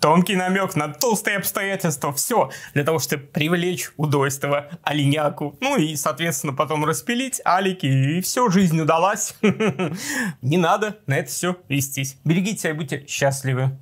тонкий намек на толстые обстоятельства. Все для того, чтобы привлечь удойство оленяку. Ну и, соответственно, потом распилить алики, и все, жизнь удалась. Не надо на это все вестись. Берегите себя и будьте счастливы.